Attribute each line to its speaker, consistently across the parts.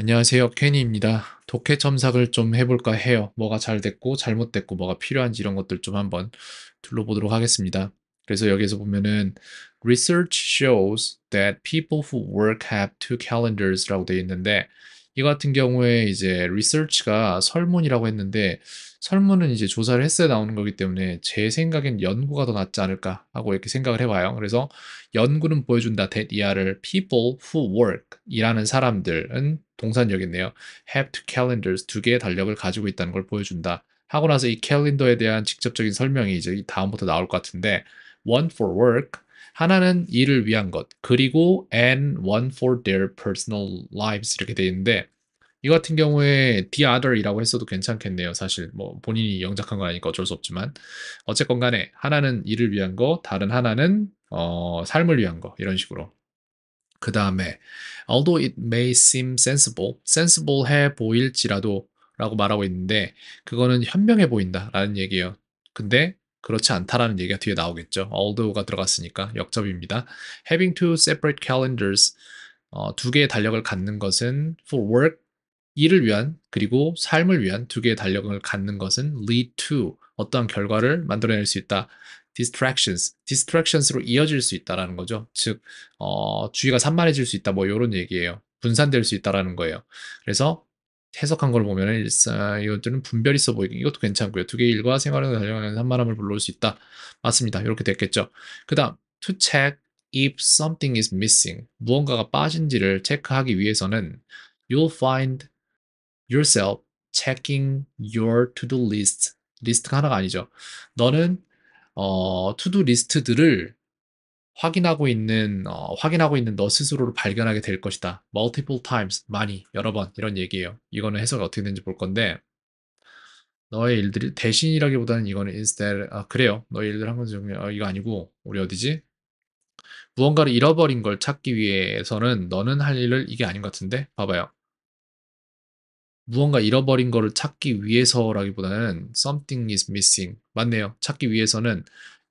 Speaker 1: 안녕하세요. 케니입니다. 독해 첨삭을 좀 해볼까 해요. 뭐가 잘 됐고 잘못됐고 뭐가 필요한지 이런 것들 좀 한번 둘러보도록 하겠습니다. 그래서 여기서 보면은 research shows that people who work have two calendars라고 되어 있는데 이 같은 경우에 이제 research가 설문이라고 했는데 설문은 이제 조사를 했어야 나오는 거기 때문에 제 생각엔 연구가 더 낫지 않을까 하고 이렇게 생각을 해봐요. 그래서 연구는 보여준다 that 이하를 people who work 일하는 사람들은 동산역이네요. have two calendars 두 개의 달력을 가지고 있다는 걸 보여준다. 하고 나서 이 캘린더에 대한 직접적인 설명이 이제 다음부터 나올 것 같은데 one for work 하나는 일을 위한 것 그리고 and one for their personal lives 이렇게 돼 있는데 이 같은 경우에 the other이라고 했어도 괜찮겠네요. 사실 뭐 본인이 영작한 거 아니까 어쩔 수 없지만 어쨌건 간에 하나는 일을 위한 거, 다른 하나는 어, 삶을 위한 거 이런 식으로. 그 다음에 although it may seem sensible, sensible 해 보일지라도 라고 말하고 있는데 그거는 현명해 보인다 라는 얘기예요. 근데 그렇지 않다라는 얘기가 뒤에 나오겠죠. although가 들어갔으니까 역접입니다. having two separate calendars 어, 두 개의 달력을 갖는 것은 for work 일을 위한 그리고 삶을 위한 두 개의 달력을 갖는 것은 lead to 어떠한 결과를 만들어낼 수 있다. distractions, distractions로 이어질 수 있다라는 거죠. 즉 어, 주의가 산만해질 수 있다. 뭐 이런 얘기예요. 분산될 수 있다라는 거예요. 그래서 해석한 걸 보면 일사 이것들은 분별 있어 보이긴 이것도 괜찮고요. 두 개의 일과 생활을 달려가는 산만함을 불러올 수 있다. 맞습니다. 이렇게 됐겠죠. 그다음 to check if something is missing 무언가가 빠진지를 체크하기 위해서는 you'll find yourself checking your to-do list. 리스트가 하나가 아니죠. 너는 어, 투두 리스트들을 확인하고 있는 어, 확인하고 있는 너 스스로를 발견하게 될 것이다. multiple times 많이 여러 번 이런 얘기예요. 이거는 해석이 어떻게 되는지 볼 건데 너의 일들이 대신이라기보다는 이거는 instead 아 그래요. 너의 일들 한건 중에 어, 이거 아니고 우리 어디지? 무언가를 잃어버린 걸 찾기 위해서는 너는 할 일을 이게 아닌 것 같은데 봐봐요. 무언가 잃어버린 거를 찾기 위해서라기보다는 something is missing. 맞네요. 찾기 위해서는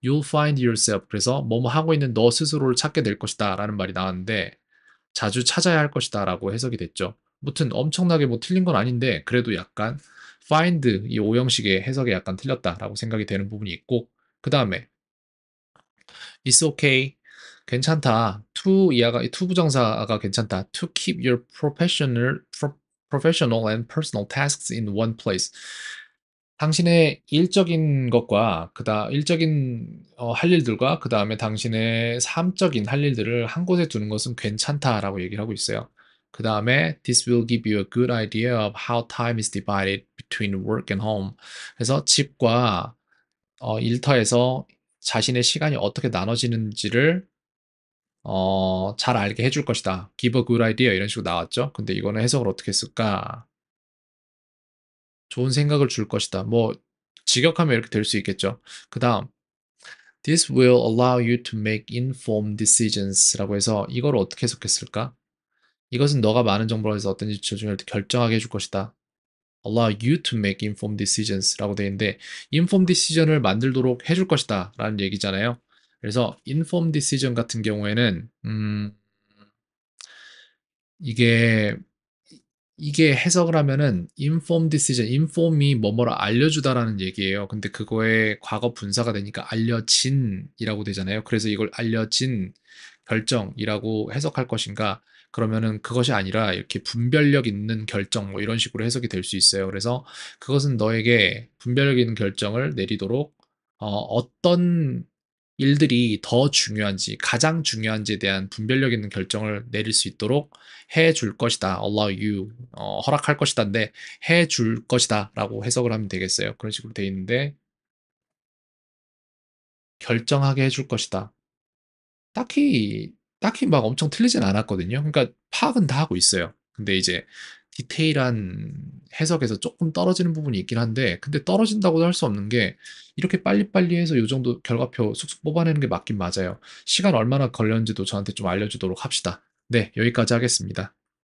Speaker 1: you'll find yourself. 그래서 뭐뭐 하고 있는 너 스스로를 찾게 될 것이다. 라는 말이 나왔는데 자주 찾아야 할 것이다. 라고 해석이 됐죠. 무튼 엄청나게 뭐 틀린 건 아닌데 그래도 약간 find 이 오형식의 해석에 약간 틀렸다 라고 생각이 되는 부분이 있고 그 다음에 it's okay 괜찮다 to 이하가 to 부정사가 괜찮다 to keep your professional professional and personal tasks in one place. 당신의 일적인 것과 그다 일적인 어, 할 일들과 그 다음에 당신의 삶적인 할 일들을 한 곳에 두는 것은 괜찮다라고 얘기를 하고 있어요. 그 다음에 this will give you a good idea of how time is divided between work and home. 그래서 집과 어, 일터에서 자신의 시간이 어떻게 나눠지는지를 어, 잘 알게 해줄 것이다. give a good idea 이런 식으로 나왔죠. 근데 이거는 해석을 어떻게 했을까? 좋은 생각을 줄 것이다. 뭐 직역하면 이렇게 될 수 있겠죠. 그 다음 This will allow you to make informed decisions 라고 해서 이걸 어떻게 해석했을까? 이것은 너가 많은 정보를 해서 어떤 지 조중을 결정하게 해줄 것이다. allow you to make informed decisions 라고 되어 있는데 informed decision을 만들도록 해줄 것이다 라는 얘기잖아요. 그래서 informed decision 같은 경우에는 음, 이게 이게 해석을 하면은 informed decision, inform이 뭐뭐를 알려주다라는 얘기예요. 근데 그거의 과거 분사가 되니까 알려진이라고 되잖아요. 그래서 이걸 알려진 결정이라고 해석할 것인가? 그러면은 그것이 아니라 이렇게 분별력 있는 결정 뭐 이런 식으로 해석이 될 수 있어요. 그래서 그것은 너에게 분별력 있는 결정을 내리도록 어, 어떤 일들이 더 중요한지, 가장 중요한지에 대한 분별력 있는 결정을 내릴 수 있도록 해 줄 것이다. allow you. 어, 허락할 것이다인데 해 줄 것이다. 라고 해석을 하면 되겠어요. 그런 식으로 돼 있는데 결정하게 해 줄 것이다. 딱히, 딱히 막 엄청 틀리진 않았거든요. 그러니까 파악은 다 하고 있어요. 근데 이제 디테일한 해석에서 조금 떨어지는 부분이 있긴 한데 근데 떨어진다고도 할 수 없는 게 이렇게 빨리빨리 해서 요 정도 결과표 쑥쑥 뽑아내는 게 맞긴 맞아요. 시간 얼마나 걸렸는지도 저한테 좀 알려주도록 합시다. 네, 여기까지 하겠습니다.